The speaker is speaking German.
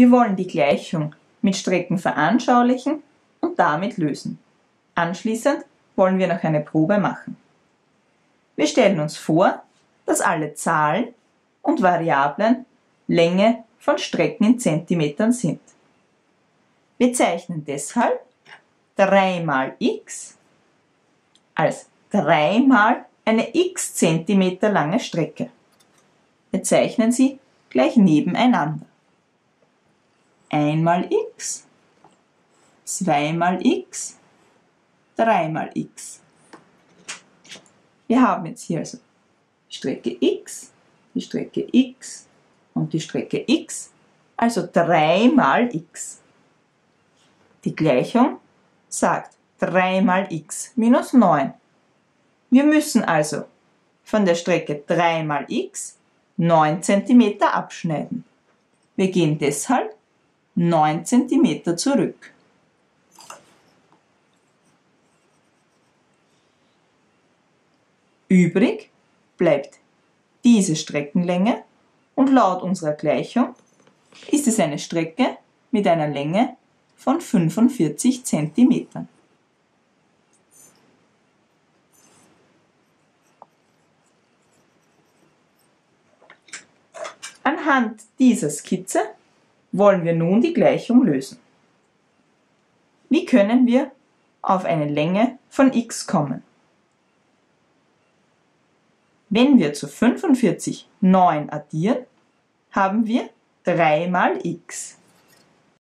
Wir wollen die Gleichung mit Strecken veranschaulichen und damit lösen. Anschließend wollen wir noch eine Probe machen. Wir stellen uns vor, dass alle Zahlen und Variablen Länge von Strecken in Zentimetern sind. Wir zeichnen deshalb 3 mal x als 3 mal eine x Zentimeter lange Strecke. Wir zeichnen sie gleich nebeneinander. 1 mal x, 2 mal x, 3 mal x. Wir haben jetzt hier also die Strecke x, die Strecke x und die Strecke x, also 3 mal x. Die Gleichung sagt 3 mal x minus 9. Wir müssen also von der Strecke 3 mal x 9 cm abschneiden. Wir gehen deshalb 9 cm zurück. Übrig bleibt diese Streckenlänge und laut unserer Gleichung ist es eine Strecke mit einer Länge von 45 cm. Anhand dieser Skizze wollen wir nun die Gleichung lösen. Wie können wir auf eine Länge von x kommen? Wenn wir zu 45 9 addieren, haben wir 3 mal x.